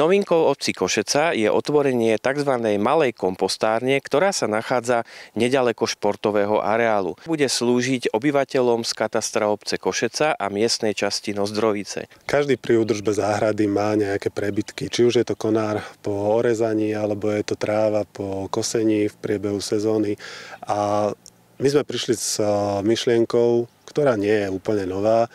Novinkou obci Košeca je otvorenie tzv. malej kompostárne, ktorá sa nachádza nedaleko športového areálu. Bude slúžiť obyvateľom z katastra obce Košeca a miestnej časti Nozdrovice. Každý pri údržbe záhrady má nejaké prebytky, či už je to konár po orezaní, alebo je to tráva po kosení v priebehu sezóny. A my sme prišli s myšlienkou, ktorá nie je úplne nová,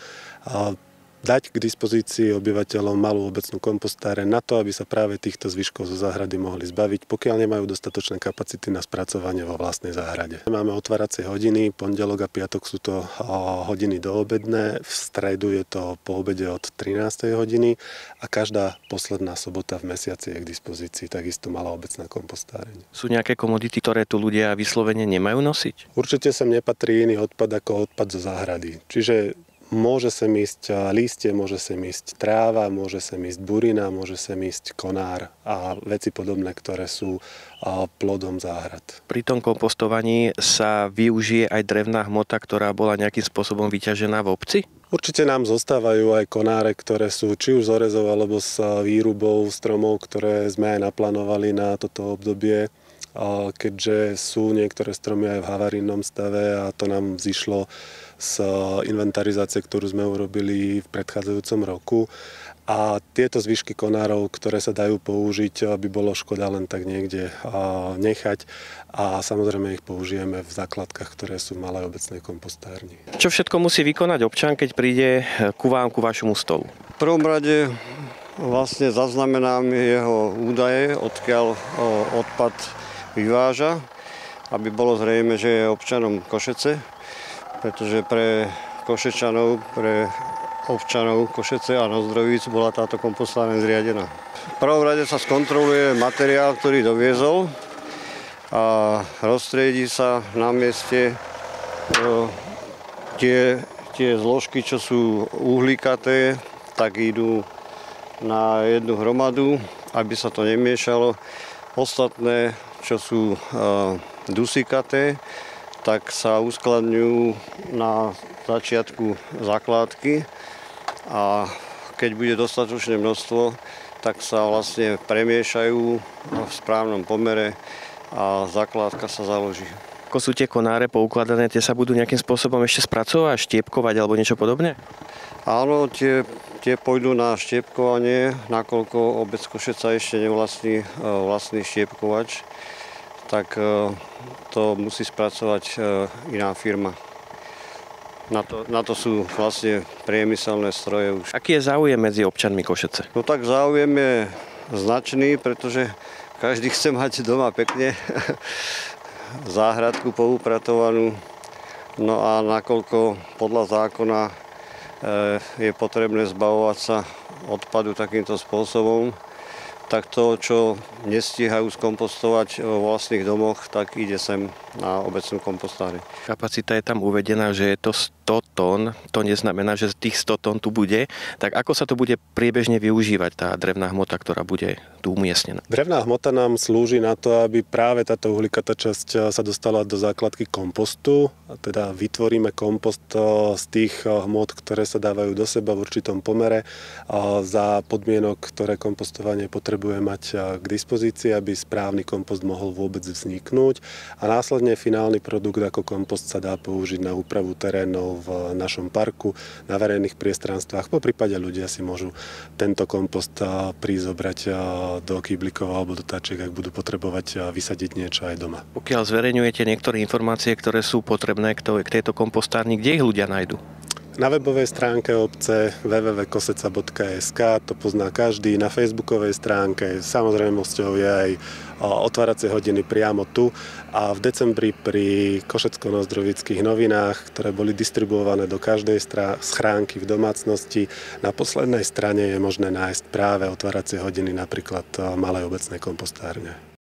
dať k dispozícii obyvateľom malú obecnú kompostáre na to, aby sa práve týchto zvyškov zo záhrady mohli zbaviť, pokiaľ nemajú dostatočné kapacity na spracovanie vo vlastnej záhrade. Máme otváracie hodiny, pondelok a piatok sú to hodiny doobedné, v stredu je to po obede od 13. hodiny a každá posledná sobota v mesiaci je k dispozícii takisto malá obecná kompostáreň. Sú nejaké komodity, ktoré tu ľudia vyslovene nemajú nosiť? Určite sem nepatrí iný odpad ako odpad zo záhrady. Čiže Môže sem ísť lístie, môže sem ísť tráva, môže sem ísť burina, môže sem ísť konár a veci podobné, ktoré sú plodom záhrad. Pri tom kompostovaní sa využije aj drevná hmota, ktorá bola nejakým spôsobom vyťažená v obci? Určite nám zostávajú aj konáre, ktoré sú či už z orezov alebo s výrubou stromov, ktoré sme aj naplánovali na toto obdobie keďže sú niektoré stromy aj v havarijnom stave a to nám zišlo z inventarizácie, ktorú sme urobili v predchádzajúcom roku. A tieto zvyšky konárov, ktoré sa dajú použiť, by bolo škoda len tak niekde nechať. A samozrejme ich použijeme v základkách, ktoré sú v malej obecnej kompostárni. Čo všetko musí vykonať občan, keď príde ku vám, ku vašemu stolu? V prvom rade vlastne zaznamenám jeho údaje, odkiaľ odpad vyváža, aby bolo zrejme, že je občanom Košece, pretože pre Košečanov, pre občanov Košece a Nozdrovíc bola táto kompostárne zriadená. V prvom rade sa skontroluje materiál, ktorý doviezol a rozstriedí sa na mieste e, tie, tie zložky, čo sú uhlíkaté, tak idú na jednu hromadu, aby sa to nemiešalo. Ostatné čo sú e, dusikaté, tak sa uskladňujú na začiatku základky a keď bude dostatočné množstvo, tak sa vlastne premiešajú v správnom pomere a základka sa založí. Ako sú tie konáre poukladané, tie sa budú nejakým spôsobom ešte spracovať, štiepkovať alebo niečo podobné? Áno, tie, tie pôjdu na štiepkovanie, nakoľko obec Košeca ešte nevlastní e, vlastný štiepkovač tak e, to musí spracovať e, iná firma. Na to, na to sú vlastne priemyselné stroje už. Aký je záujem medzi občanmi Košece? No tak záujem je značný, pretože každý chce mať doma pekne záhradku poupratovanú. No a nakoľko podľa zákona e, je potrebné zbavovať sa odpadu takýmto spôsobom, tak to, čo nestíhajú skompostovať vo vlastných domoch, tak ide sem na obecnú kompostárne. Kapacita je tam uvedená, že je to 100 tón, to neznamená, že z tých 100 tón tu bude. Tak ako sa to bude priebežne využívať, tá drevná hmota, ktorá bude tu umiestnená? Drevná hmota nám slúži na to, aby práve táto uhlikatá časť sa dostala do základky kompostu. A teda vytvoríme kompost z tých hmot, ktoré sa dávajú do seba v určitom pomere za podmienok, ktoré kompostovanie potrebuje mať k dispozícii, aby správny kompost mohol vôbec vzniknúť. A následne finálny produkt ako kompost sa dá použiť na úpravu terénov v našom parku, na verejných priestranstvách. Po prípade ľudia si môžu tento kompost prízobrať do kýblikov alebo do tačiek, ak budú potrebovať vysadiť niečo aj doma. Pokiaľ zverejňujete niektoré informácie, ktoré sú potrebné k tejto kompostárni, kde ich ľudia nájdu? Na webovej stránke obce www.koseca.sk to pozná každý, na facebookovej stránke samozrejmosťou je aj otváracie hodiny priamo tu a v decembri pri Košecko-Nozdrovických novinách, ktoré boli distribuované do každej schránky v domácnosti, na poslednej strane je možné nájsť práve otváracie hodiny napríklad malej obecnej kompostárne.